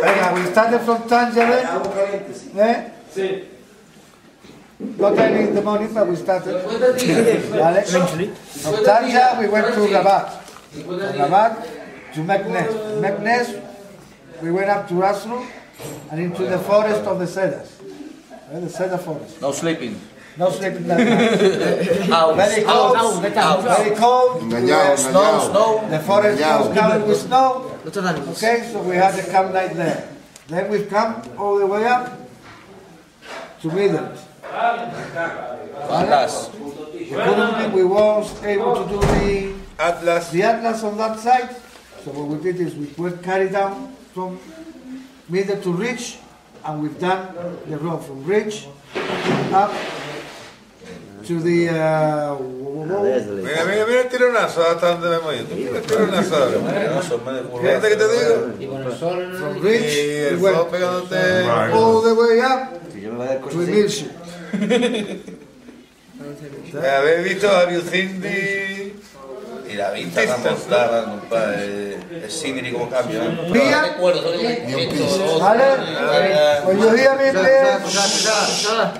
Venga, we started from Tangier. Agua caliente. Eh? Sí. Not early in the morning, but we started. Cincuenta días. Vale? From Tangier, we went to Rabat. From Rabat to Meknes. Meknes, we went up to Azrou and into the forest of the cedars. Eh, The cedar forest. No sleeping. No sleeping that night. Out. Very cold. Very cold. We Engañado, were- Snow, engañado. snow. The forest Engañado. was covered with snow. No te dan. Okay, so we had to come night there. Then we've come all the way up to Midland. Atlas. We couldn't be, we weren't able to do the, Atlas. the Atlas on that side. So what we did is we went carried down from Midland to Ridge, and we've done the road from Ridge up to the, uh, Mira, mira, mira el tironazo hasta donde me voy. Mira el tironazo ahora. Fíjate que te digo. Y con el sol. from Y Ridge, el we sol went pegándote. all the way up Si yo me voy a dar to coche, sí. Imilchil. ¿Habéis visto a Biucindi? Y la vista tan montada, compadre. El cine como cambia. ¿eh? Mía, Recuerdo, ¿vale? When you hear me there,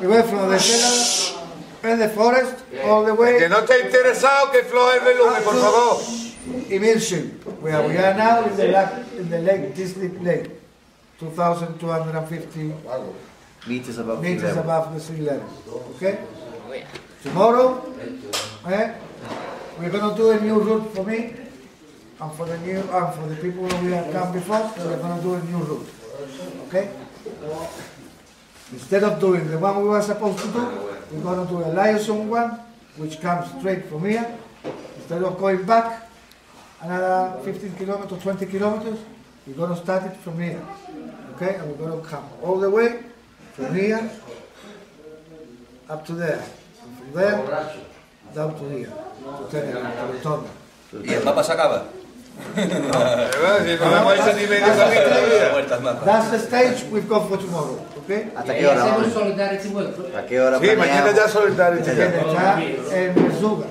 we went from the cellar and the forest all the Que way no esté interesado, que floje el volumen, por favor. Imilchil, where we are now in the lake, in the lake, Disney Lake, 2,250 Meters above meters sea level. above the sea level. Okay? Tomorrow, eh, we're gonna do a new route for me and for the new and for the people who we have come before. We're gonna do a new route. Okay? Instead of doing the one we were supposed to do, we're gonna do a liaison one, which comes straight from here. Instead of going back another 15 kilometers, 20 kilometers, we're gonna start it from here. Okay? And we're gonna come all the way from here up to there. And from there down to here. To to the tunnel. Y el mapa se acaba. That's the stage we've got for tomorrow. Okay? ¿Hasta Y qué hora? hacemos y. ¿A qué hora Sí, mañana ya. Que está en Mesuga.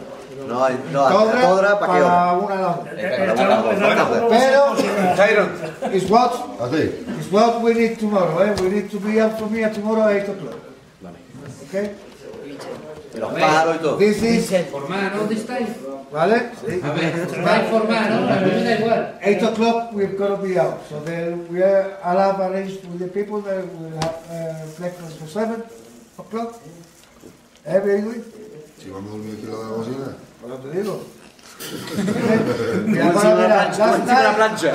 No, no, ¿a Todra para qué hora? para una hora. Bueno, Pero Tyron. it's what Así. It's what we need tomorrow. Eh? We need to be up from here tomorrow at 8 o'clock. Okay? los pájaros y todo. This is, Informar, ¿dónde estáis? ¿Vale? A ver, va a informar, ¿no? A mí me da igual. 8 o'clock we're going to be out. So then we are, I'll have arranged with the people that we'll have uh, breakfast for 7 o'clock. Eh, baby? Si vamos a dormir aquí en la cocina. Bueno, te digo. We are gonna get up. Last night, plancha.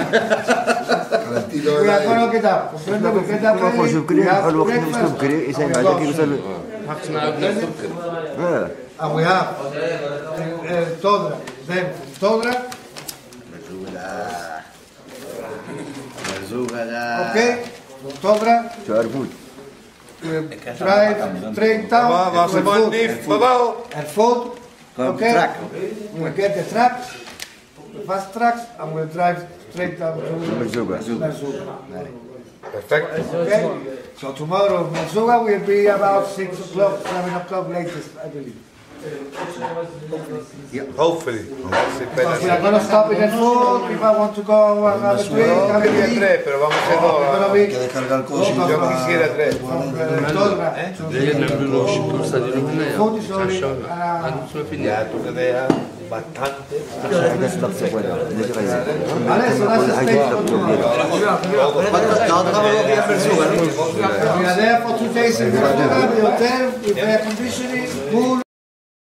Calentito we de are gonna ahí. get up. Comprende? We get up early, we have breakfast, and we go And we have uh, Todra. Then from Todra, Merzouga ya. okay? From Todra, we drive straight down Vamos, with hacemos el food. NIF para abajo. And food, Con okay? track. We'll get the trucks, the fast trucks, and we'll drive straight down to Merzouga. Perfecto. Okay? So tomorrow, Merzouga will be about 6 o'clock, 7 o'clock latest, I believe. Hopefully. Sí, Because we are espera. going to stop in the food, people want to go and have a drink, No, have a quería tea. tres, pero vamos a hacer We're dos. gonna Hay be que descargar cosas. Yo Yo quisiera tres. from uh, Todra to the food is only around Ya tú te dejas bastante. Vale, so that's the stage for tomorrow. Nosotros estamos dos días en Merzouga, ¿no? We are there for two days in the hotel, the hotel with air conditioning, pool,